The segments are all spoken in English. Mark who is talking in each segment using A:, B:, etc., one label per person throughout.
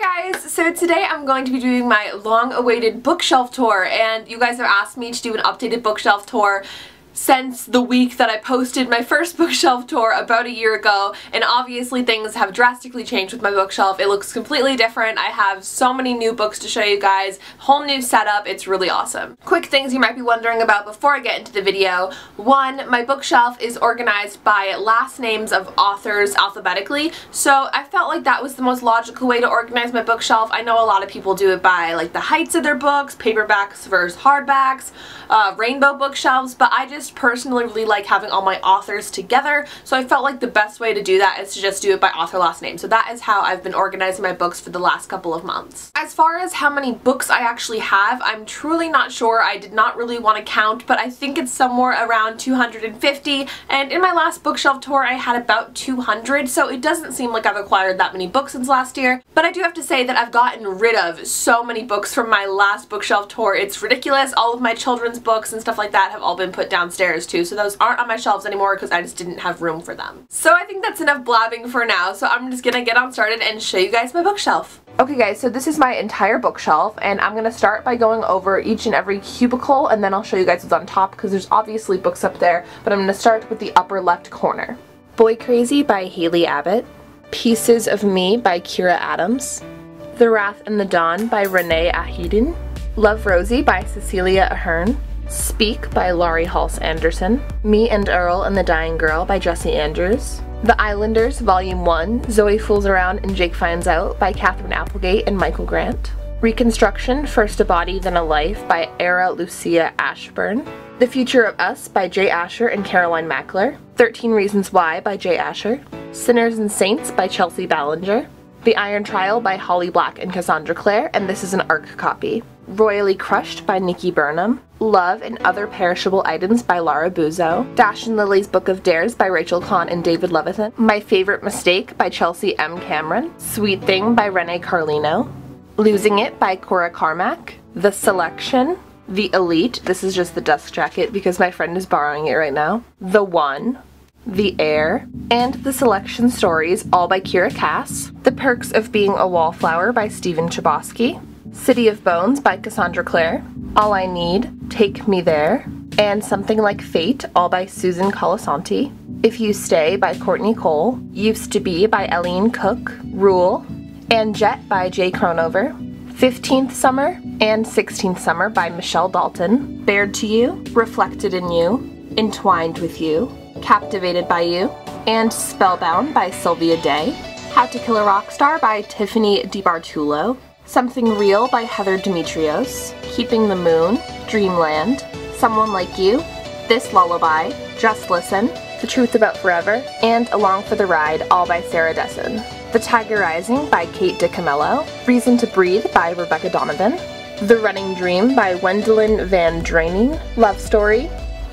A: guys, so today I'm going to be doing my long-awaited bookshelf tour and you guys have asked me to do an updated bookshelf tour since the week that I posted my first bookshelf tour about a year ago and obviously things have drastically changed with my bookshelf. It looks completely different. I have so many new books to show you guys, whole new setup, it's really awesome. Quick things you might be wondering about before I get into the video. One, my bookshelf is organized by last names of authors alphabetically so I felt like that was the most logical way to organize my bookshelf. I know a lot of people do it by like the heights of their books, paperbacks versus hardbacks, uh, rainbow bookshelves, but I just just personally really like having all my authors together, so I felt like the best way to do that is to just do it by author last name. So that is how I've been organizing my books for the last couple of months. As far as how many books I actually have, I'm truly not sure. I did not really want to count, but I think it's somewhere around 250, and in my last bookshelf tour I had about 200, so it doesn't seem like I've acquired that many books since last year, but I do have to say that I've gotten rid of so many books from my last bookshelf tour. It's ridiculous. All of my children's books and stuff like that have all been put down downstairs too, so those aren't on my shelves anymore because I just didn't have room for them. So I think that's enough blabbing for now, so I'm just gonna get on started and show you guys my bookshelf. Okay guys, so this is my entire bookshelf and I'm gonna start by going over each and every cubicle and then I'll show you guys what's on top because there's obviously books up there, but I'm gonna start with the upper left corner. Boy Crazy by Hailey Abbott, Pieces of Me by Kira Adams, The Wrath and the Dawn by Renee Ahdieh, Love Rosie by Cecelia Ahern, Speak by Laurie Halse Anderson, Me and Earl and the Dying Girl by Jesse Andrews, The Islanders Volume 1, Zoe Fools Around and Jake Finds Out by Katherine Applegate and Michael Grant, Reconstruction First a Body Then a Life by Ara Lucia Ashburne, The Future of Us by Jay Asher and Carolyn Mackler, 13 Reasons Why by Jay Asher, Sinners and Saints by Chelsea Ballinger, The Iron Trial by Holly Black and Cassandra Clare, and this is an ARC copy. Royally Crushed by Niki Burnham, Love and Other Perishable Items by Laura Buzo, Dash and Lily's Book of Dares by Rachel Kahn and David Levithan, My Favorite Mistake by Chelsea M. Cameron, Sweet Thing by Renee Carlino, Losing It by Cora Carmack, The Selection, The Elite, this is just the dust jacket because my friend is borrowing it right now, The One, the Heir, and The Selection Stories, all by Kiera Cass, The Perks of Being a Wallflower by Stephen Chbosky, City of Bones by Cassandra Clare, All I Need, Take Me There, and Something Like Fate, all by Susane Colasanti, If You Stay by Courtney Cole, Used to Be by Eileen Cook, Rule, and Jet by Jay Crownover, 15th Summer and 16th Summer by Michelle Dalton, Bared to You, Reflected in You, Entwined with You, Captivated by You, and Spellbound by Sylvia Day, How to Kill a Rock Star by Tiffany DeBartolo, Something Real by Heather Demetrios, Keeping the Moon, Dreamland, Someone Like You, This Lullaby, Just Listen, The Truth About Forever, and Along for the Ride, all by Sarah Dessen. The Tiger Rising by Kate DiCamillo, Reason to Breathe by Rebecca Donovan, The Running Dream by Wendelin Van Draanen, Love Story,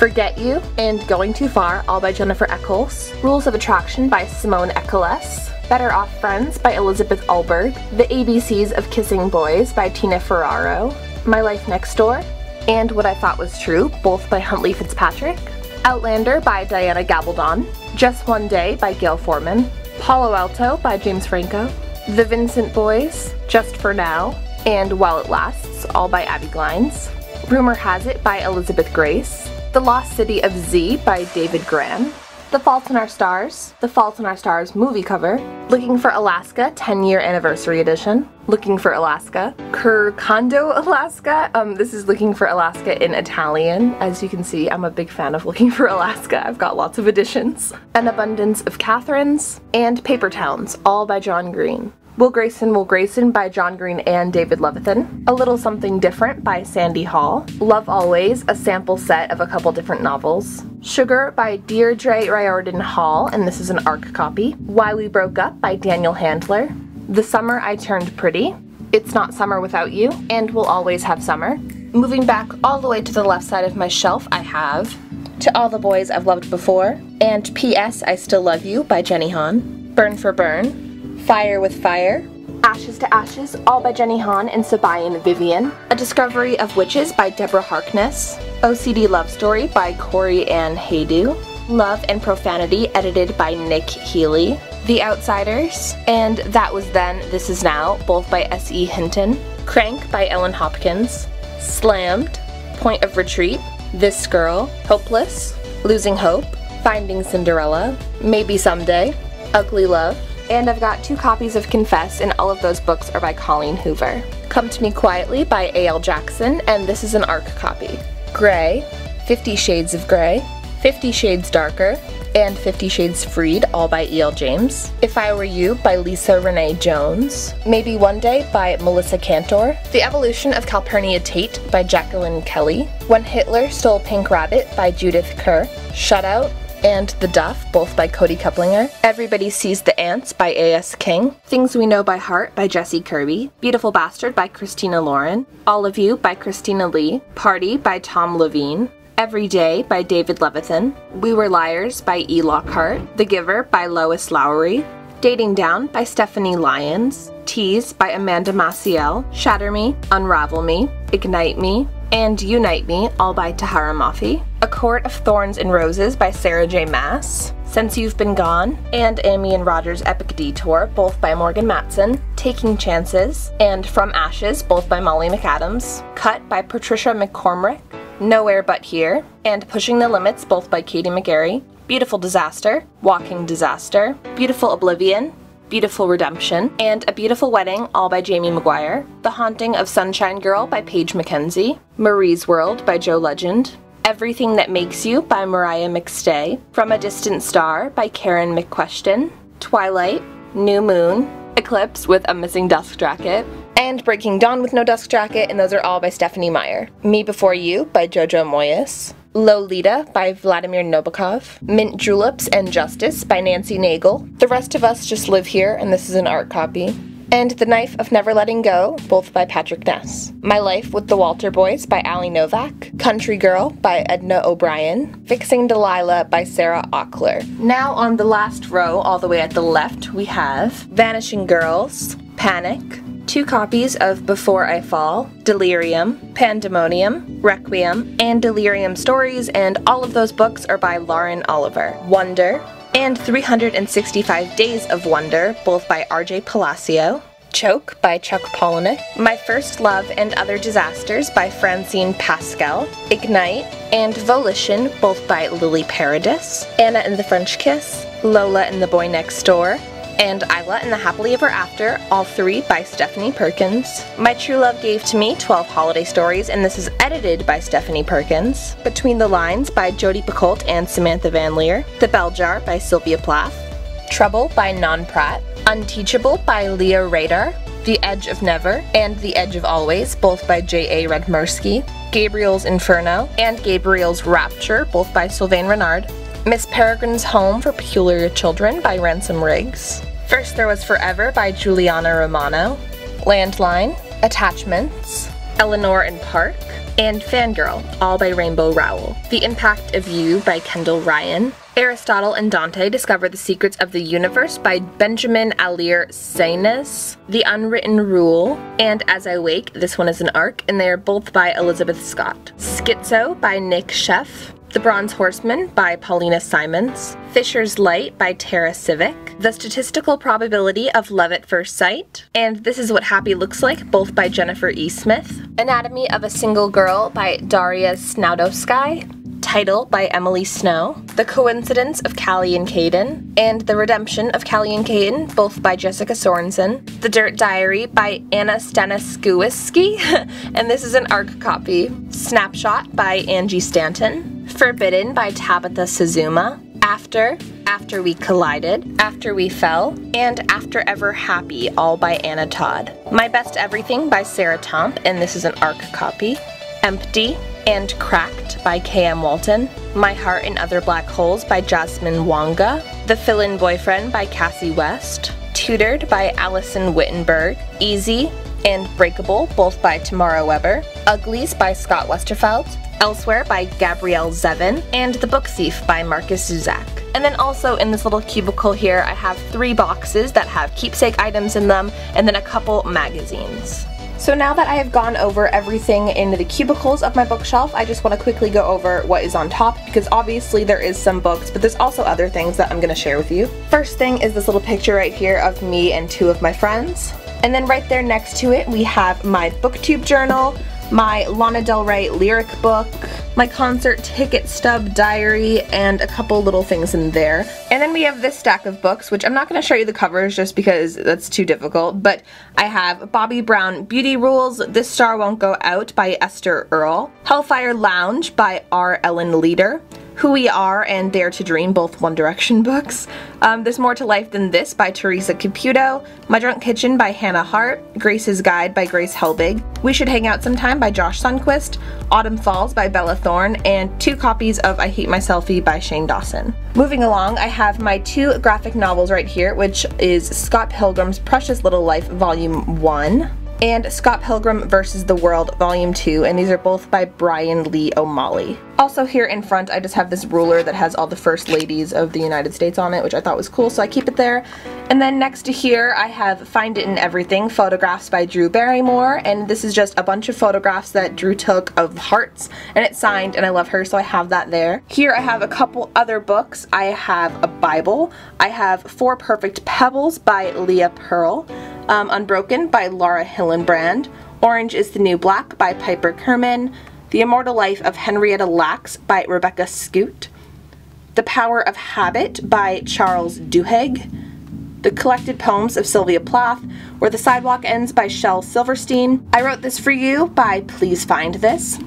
A: Forget You, and Going Too Far, all by Jennifer Echols, Rules of Attraction by Simone Echoles, Better Off Friends by Elizabeth Eulberg, The ABCs of Kissing Boys by Tina Ferraro, My Life Next Door, and What I Thought Was True, both by Huntley Fitzpatrick, Outlander by Diana Gabaldon, Just One Day by Gayle Forman, Palo Alto by James Franco, The Vincent Boys, Just For Now, and While It Lasts, all by Abby Glines, Rumor Has It by Elizabeth Grace, The Lost City of Z by David Grann, the Fault in Our Stars, The Fault in Our Stars movie cover, Looking for Alaska 10 year anniversary edition, Looking for Alaska, Cercando Alaska, um, this is Looking for Alaska in Italian. As you can see, I'm a big fan of Looking for Alaska. I've got lots of editions. An Abundance of Katherines, and Paper Towns, all by John Green. Will Grayson Will Grayson by John Green and David Levithan, A Little Something Different by Sandy Hall, Love Always, a sample set of a couple different novels, Sugar by Deirdre Riordan Hall, and this is an ARC copy, Why We Broke Up by Daniel Handler, The Summer I Turned Pretty, It's Not Summer Without You, and We'll Always Have Summer. Moving back all the way to the left side of my shelf, I have To All the Boys I've Loved Before, and P.S. I Still Love You by Jenny Han, Burn for Burn, Fire with Fire, Ashes to Ashes, all by Jenny Han and Siobhan Vivian, A Discovery of Witches by Deborah Harkness, OCD Love Story by Corey Ann Haydu, Love and Profanity edited by Nick Healy, The Outsiders, and That Was Then, This Is Now, both by S.E. Hinton, Crank by Ellen Hopkins, Slammed, Point of Retreat, This Girl, Hopeless, Losing Hope, Finding Cinderella, Maybe Someday, Ugly Love, and I've got two copies of Confess, and all of those books are by Colleen Hoover. Come to Me Quietly by A.L. Jackson, and this is an ARC copy. Grey, Fifty Shades of Grey, Fifty Shades Darker, and Fifty Shades Freed, all by E.L. James. If I Were You by Lisa Renee Jones. Maybe One Day by Melissa Kantor. The Evolution of Calpurnia Tate by Jacqueline Kelly. When Hitler Stole Pink Rabbit by Judith Kerr. Shutout and The Duff, both by Kody Keplinger. Everybody Sees the Ants by A.S. King. Things We Know by Heart by Jessi Kirby. Beautiful Bastard by Christina Lauren. All of You by Christina Lee. Party by Tom Leveen. Every Day by David Levithan. We Were Liars by E. Lockhart. The Giver by Lois Lowry. Dating Down by Stephanie Lyons. Tease by Amanda Maciel. Shatter Me, Unravel Me, Ignite Me, and Unite Me, all by Tahereh Mafi, A Court of Thorns and Roses by Sarah J. Maas, Since You've Been Gone, and Amy and Roger's Epic Detour, both by Morgan Matson, Taking Chances, and From Ashes, both by Molly McAdams, Cut by Patricia McCormick, Nowhere But Here, and Pushing the Limits, both by Katie McGarry, Beautiful Disaster, Walking Disaster, Beautiful Oblivion, Beautiful Redemption, and A Beautiful Wedding, all by Jamie McGuire, The Haunting of Sunshine Girl by Paige McKenzie, Marie's World by Joe Legend, Everything That Makes You by Moriah McStay, From a Distant Star by Karen McQuestion, Twilight, New Moon, Eclipse with a missing dust jacket, and Breaking Dawn with no dust jacket, and those are all by Stephenie Meyer. Me Before You by Jojo Moyes, Lolita by Vladimir Nabokov, Mint Juleps and Justice by Nancy Naigle, The Rest of Us Just Live Here, and this is an ARC copy, and The Knife of Never Letting Go, both by Patrick Ness. My Life with the Walter Boys by Ali Novak, Country Girl by Edna O'Brien, Fixing Delilah by Sarah Ockler. Now on the last row, all the way at the left, we have Vanishing Girls, Panic, two copies of Before I Fall, Delirium, Pandemonium, Requiem, and Delirium Stories, and all of those books are by Lauren Oliver. Wonder, and 365 Days of Wonder, both by R.J. Palacio. Choke by Chuck Palahniuk, My First Love and Other Disasters by Francine Pascal, Ignite, and Volition, both by Lily Paradis, Anna and the French Kiss, Lola and the Boy Next Door, and Isla and the Happily Ever After, all three by Stephanie Perkins. My True Love Gave to Me 12 Holiday Stories, and this is edited by Stephanie Perkins. Between the Lines by Jodi Picoult and Samantha Van Leer. The Bell Jar by Sylvia Plath. Trouble by Non Pratt. Unteachable by Leah Raeder. The Edge of Never and The Edge of Always, both by J.A. Redmerski. Gabriel's Inferno and Gabriel's Rapture, both by Sylvain Reynard. Miss Peregrine's Home for Peculiar Children by Ransom Riggs. First There Was Forever by Juliana Romano, Landline, Attachments, Eleanor and Park, and Fangirl, all by Rainbow Rowell. The Impact of You by Kendall Ryan. Aristotle and Dante Discover the Secrets of the Universe by Benjamin Alire Saenz. The Unwritten Rule, and As I Wake, this one is an arc, and they are both by Elizabeth Scott. Schizo by Nic Sheff. The Bronze Horseman by Paulina Simons, Fisher's Light by Tara Sivec, The Statistical Probability of Love at First Sight, and This Is What Happy Looks Like, both by Jennifer E. Smith, Anatomy of a Single Girl by Daria Snadowsky, Title by Emily Snow, The Coincidence of Callie and Caden, and The Redemption of Callie and Caden, both by Jessica Sorensen, The Dirt Diary by Anna Staniszewski, and this is an ARC copy, Snapshot by Angie Stanton, Forbidden by Tabitha Suzuma, After, After We Collided, After We Fell, and After Ever Happy, all by Anna Todd. My Best Everything by Sarah Tomp, and this is an ARC copy, Empty, and Cracked by K.M. Walton, My Heart in Other Black Holes by Jasmine Warga, The Fill-In Boyfriend by Cassie West, Tutored by Allison Whittenberg, Easy and Breakable, both by Tammara Webber, Uglies by Scott Westerfeld, Elsewhere by Gabrielle Zevin, and The Book Thief by Markus Zusak. And then also in this little cubicle here, I have three boxes that have keepsake items in them, and then a couple magazines. So now that I have gone over everything in the cubicles of my bookshelf, I just want to quickly go over what is on top because obviously there is some books, but there's also other things that I'm going to share with you. First thing is this little picture right here of me and two of my friends. And then right there next to it we have my booktube journal, my Lana Del Rey lyric book, my concert ticket stub diary, and a couple little things in there. And then we have this stack of books, which I'm not going to show you the covers just because that's too difficult, but I have Bobbi Brown Beauty Rules, This Star Won't Go Out by Esther Earl, Hellfire Lounge by R. Ellen Leader, who We Are and Dare to Dream, both One Direction books. Um, There's More to Life Than This by Theresa Caputo, My Drunk Kitchen by Hannah Hart, Grace's Guide by Grace Helbig, We Should Hang Out Sometime by Josh Sundquist, Autumn Falls by Bella Thorne, and two copies of I Hate My Selfie by Shane Dawson. Moving along, I have my two graphic novels right here, which is Scott Pilgrim's Precious Little Life Volume 1 and Scott Pilgrim vs. the World Volume 2, and these are both by Bryan Lee O'Malley. Also here in front, I just have this ruler that has all the first ladies of the United States on it, which I thought was cool, so I keep it there. And then next to here, I have Find It in Everything, photographs by Drew Barrymore, and this is just a bunch of photographs that Drew took of hearts, and it's signed, and I love her, so I have that there. Here I have a couple other books. I have a Bible. I have Four Perfect Pebbles by Leah Perl um, Unbroken by Laura Hillenbrand, Orange is the New Black by Piper Kerman, The Immortal Life of Henrietta Lacks by Rebecca Skloot, The Power of Habit by Charles Duhigg, The Collected Poems of Sylvia Plath, Where the Sidewalk Ends by Shel Silverstein, I Wrote This For You by Please Find This,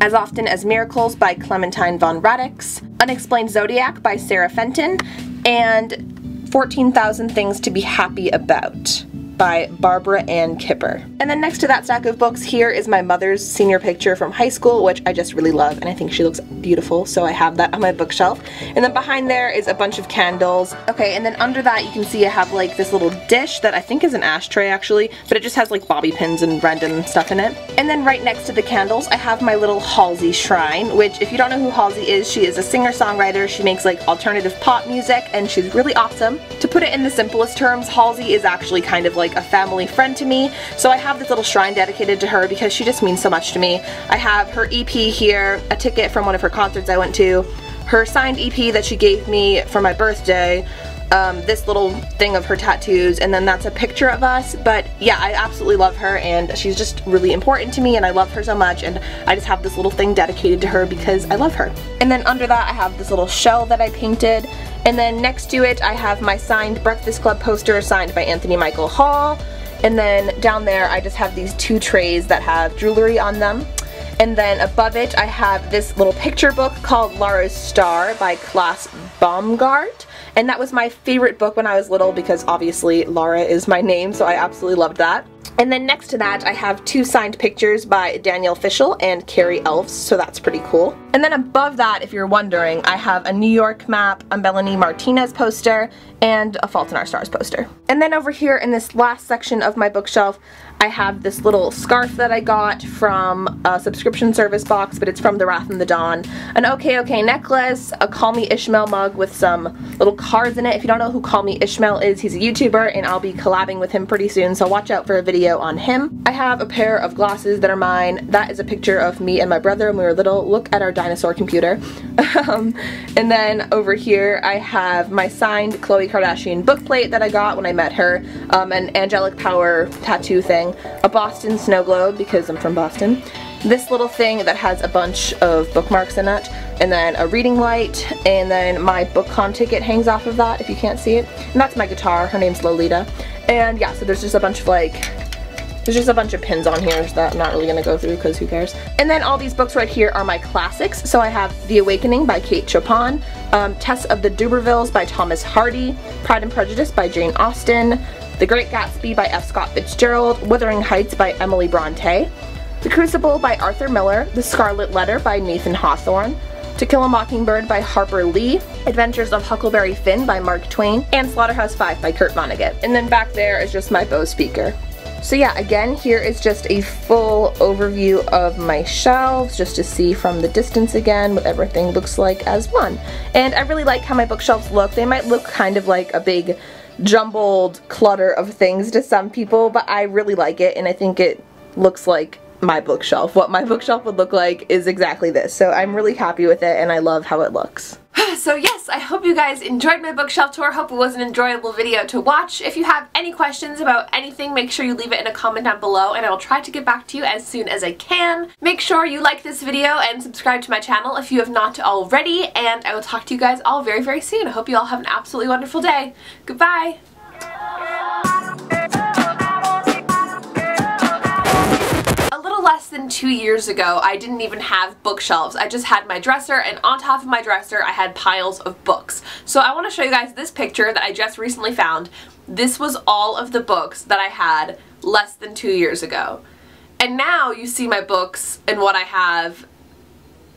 A: As Often as Miracles by Clementine von Radics, Unexplained Zodiac by Sarah Fenton, and 14,000 Things to Be Happy About by Barbara Ann Kipfer. And then next to that stack of books here is my mother's senior picture from high school, which I just really love, and I think she looks beautiful, so I have that on my bookshelf. And then behind there is a bunch of candles. Okay, and then under that you can see I have like this little dish that I think is an ashtray actually, but it just has like bobby pins and random stuff in it. And then right next to the candles, I have my little Halsey shrine, which if you don't know who Halsey is, she is a singer-songwriter. She makes like alternative pop music, and she's really awesome. To put it in the simplest terms, Halsey is actually kind of like like a family friend to me. So I have this little shrine dedicated to her because she just means so much to me. I have her EP here, a ticket from one of her concerts I went to, her signed EP that she gave me for my birthday, um, this little thing of her tattoos, and then that's a picture of us. But yeah, I absolutely love her, and she's just really important to me, and I love her so much, and I just have this little thing dedicated to her because I love her. And then under that, I have this little shell that I painted, and then next to it, I have my signed Breakfast Club poster signed by Anthony Michael Hall. And then down there, I just have these two trays that have jewelry on them. And then above it, I have this little picture book called Lara's Star by Klaus Baumgart. And that was my favorite book when I was little because obviously Laura is my name, so I absolutely loved that. And then next to that, I have two signed pictures by Danielle Fishel and Cary Elwes, so that's pretty cool. And then above that, if you're wondering, I have a New York map, a Melanie Martinez poster, and a Fault in Our Stars poster. And then over here in this last section of my bookshelf, I have this little scarf that I got from a subscription service box, but it's from The Wrath and the Dawn. An OK OK necklace, a Call Me Ishmael mug with some little cards in it. If you don't know who Call Me Ishmael is, he's a YouTuber and I'll be collabing with him pretty soon, so watch out for a video on him. I have a pair of glasses that are mine. That is a picture of me and my brother when we were little. Look at our dinosaur computer. um, and then over here I have my signed Khloe Kardashian book plate that I got when I met her, um, an Angelic Power tattoo thing a Boston snow globe because I'm from Boston, this little thing that has a bunch of bookmarks in it, and then a reading light, and then my BookCon ticket hangs off of that if you can't see it. And that's my guitar, her name's Lolita. And yeah, so there's just a bunch of like there's just a bunch of pins on here that I'm not really to go through because who cares. And then all these books right here are my classics. So I have The Awakening by Kate Chopin, um, Tess of the D'Urbervilles by Thomas Hardy, Pride and Prejudice by Jane Austen, the Great Gatsby by F. Scott Fitzgerald, Wuthering Heights by Emily Bronte, The Crucible by Arthur Miller, The Scarlet Letter by Nathan Hawthorne, To Kill a Mockingbird by Harper Lee, Adventures of Huckleberry Finn by Mark Twain, and Slaughterhouse-Five by Kurt Vonnegut. And then back there is just my Bose speaker. So yeah, again, here is just a full overview of my shelves, just to see from the distance again what everything looks like as one. And I really like how my bookshelves look. They might look kind of like a big jumbled clutter of things to some people, but I really like it and I think it looks like my bookshelf. What my bookshelf would look like is exactly this. So I'm really happy with it and I love how it looks. so yes, I hope you guys enjoyed my bookshelf tour. Hope it was an enjoyable video to watch. If you have any questions about anything, make sure you leave it in a comment down below and I will try to get back to you as soon as I can. Make sure you like this video and subscribe to my channel if you have not already and I will talk to you guys all very very soon. I hope you all have an absolutely wonderful day. Goodbye! Two years ago, I didn't even have bookshelves. I just had my dresser, and on top of my dresser, I had piles of books. So I want to show you guys this picture that I just recently found. This was all of the books that I had less than two years ago. And now you see my books and what I have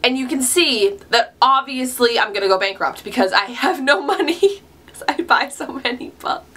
A: and you can see that obviously I'm gonna go bankrupt because I have no money I buy so many books.